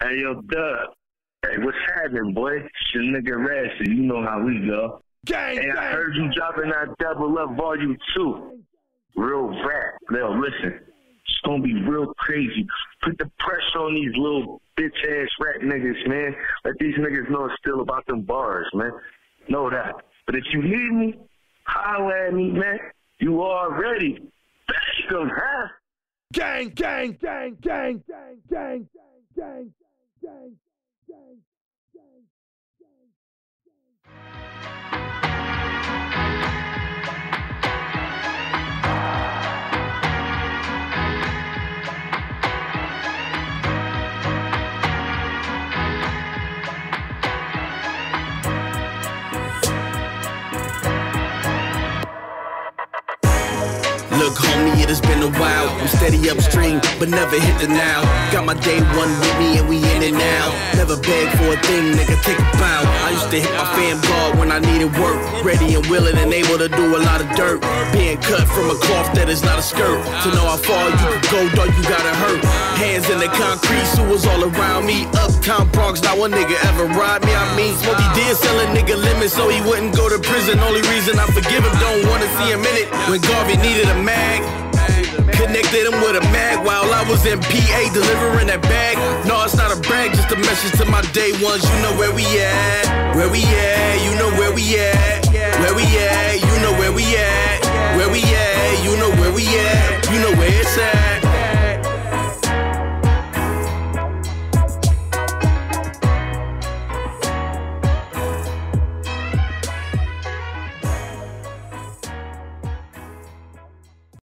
Hey, yo, Dub. Hey, what's happening, boy? It's your nigga Rasty. You know how we go. Gang, hey, gang. I heard you dropping that Double Up Volume 2. Real rap. Now, listen. It's gonna be real crazy. Put the pressure on these little bitch ass rap niggas, man. Let these niggas know it's still about them bars, man. Know that. But if you need me, holler at me, man. You already back them, huh? Gang, gang, gang, gang, gang, gang, gang, gang gang, gang. Look, homie, it has been a while. I'm steady upstream, but never hit the now. Got my day one with me, and we in it now. Never beg for a thing, nigga, take a bow. I used to hit my fan guard when I needed work. Ready and willing and able to do a lot of dirt. Being cut from a cloth that is not a skirt. To know how far you can go, dog, you gotta hurt. Hands in the concrete, sewers all around me. Uptown Bronx, not one nigga ever robbed me. I mean, Smokey did sell a nigga limit so he wouldn't go to prison. Only reason I forgive him, don't wanna see him in it. When Garvey needed a mag, Connected him with a mag while I was in PA delivering that bag. No, it's not a brag, just a message to my day ones. You know where we at, where we at, you know where we at, where we at, you know where we at, where we at, you know where we at, you know where it's at.